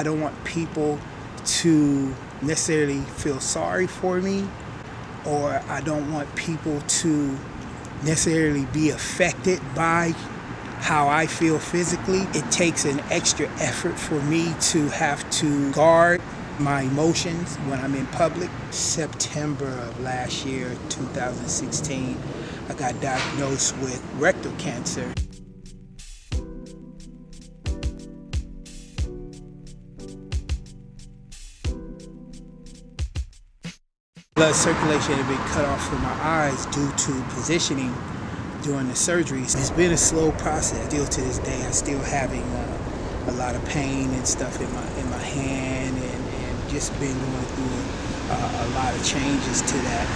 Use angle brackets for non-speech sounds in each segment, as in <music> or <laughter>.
I don't want people to necessarily feel sorry for me, or I don't want people to necessarily be affected by how I feel physically. It takes an extra effort for me to have to guard my emotions when I'm in public. September of last year, 2016, I got diagnosed with rectal cancer. Blood circulation had been cut off from my eyes due to positioning during the surgeries. It's been a slow process. Still to this day, I'm still having uh, a lot of pain and stuff in my in my hand, and, and just been going through a, a lot of changes to that.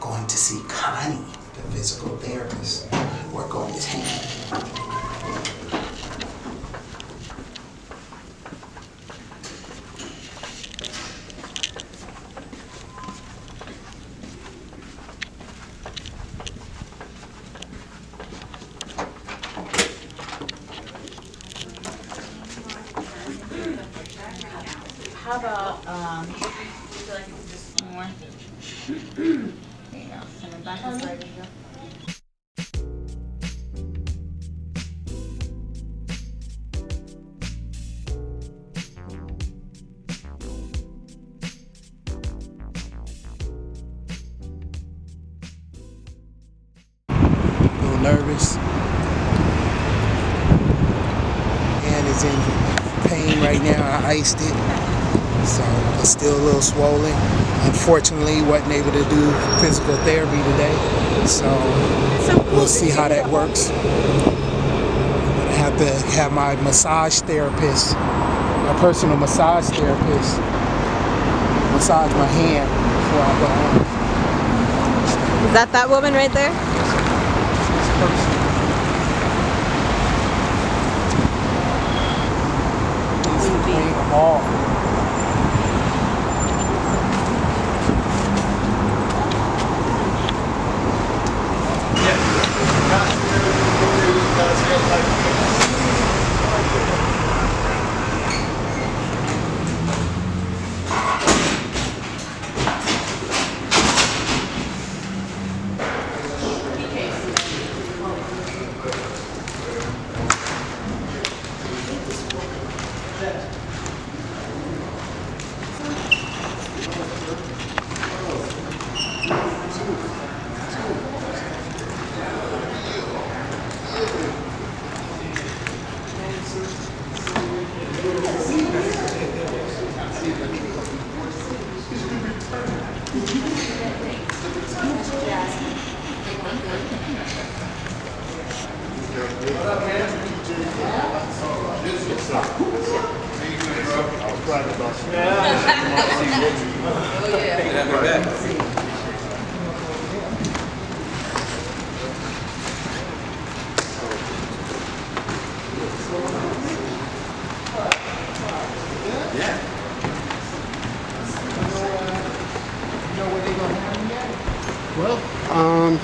Going to see Connie, the physical therapist, work on his hand. How about, um, you like it's just more? There you go, back little nervous. Hand is in pain right now. I iced it, so it's still a little swollen. Unfortunately, wasn't able to do physical therapy today, so we'll see how that works. I have to have my massage therapist, my personal massage therapist, massage my hand before I go home. Is that that woman right there? Oh. Yeah. Yeah. oh, yeah. Is Queen Hall. Well, um,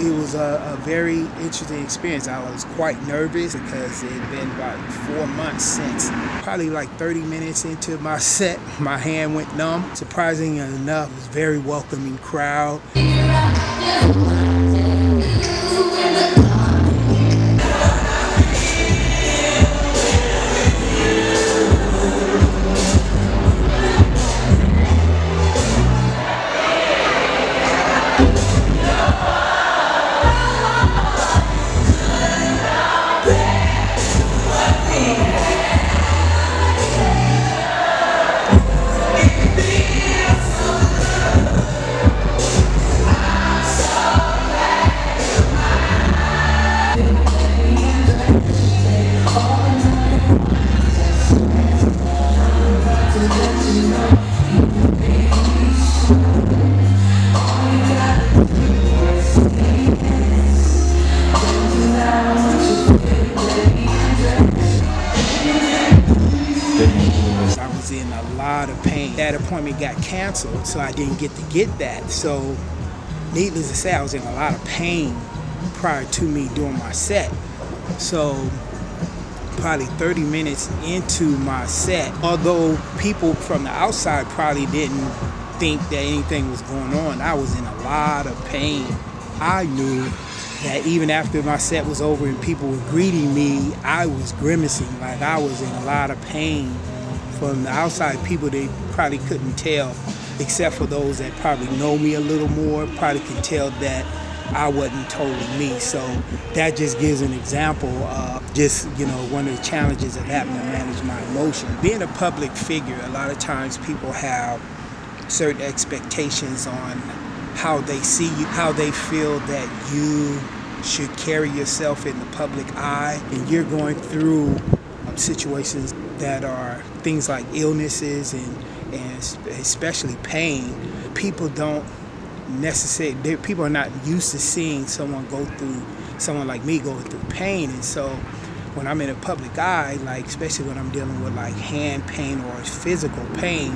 It was a, a very interesting experience. I was quite nervous because it had been about four months since. Probably like 30 minutes into my <laughs> set, my hand went numb. Surprisingly enough, it was a very welcoming crowd. A lot of pain. That appointment got canceled, so I didn't get to get that. So, needless to say, I was in a lot of pain prior to me doing my set. So, probably 30 minutes into my set, although people from the outside probably didn't think that anything was going on, I was in a lot of pain. I knew that even after my set was over and people were greeting me, I was grimacing like I was in a lot of pain. From the outside people, they probably couldn't tell, except for those that probably know me a little more, probably can tell that I wasn't totally me. So that just gives an example of just, you know, one of the challenges of having to manage my emotions. Being a public figure, a lot of times people have certain expectations on how they see you, how they feel that you should carry yourself in the public eye, and you're going through situations that are things like illnesses and, and especially pain. People don't necessarily, people are not used to seeing someone go through, someone like me going through pain, and so when I'm in a public eye, like especially when I'm dealing with like hand pain or physical pain,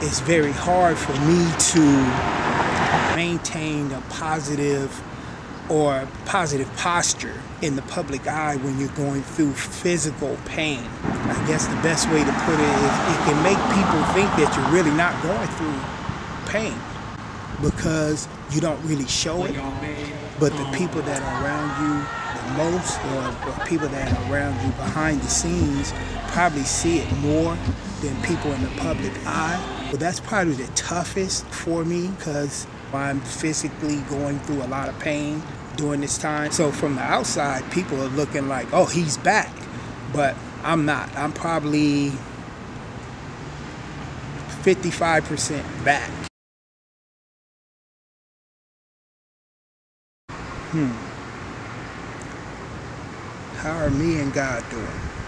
it's very hard for me to maintain a positive or positive posture in the public eye when you're going through physical pain. I guess the best way to put it is it can make people think that you're really not going through pain because you don't really show it. But the people that are around you the most or, or people that are around you behind the scenes probably see it more than people in the public eye. But that's probably the toughest for me because I'm physically going through a lot of pain during this time. So from the outside, people are looking like, oh, he's back. But I'm not. I'm probably 55% back. Hmm. How are me and God doing?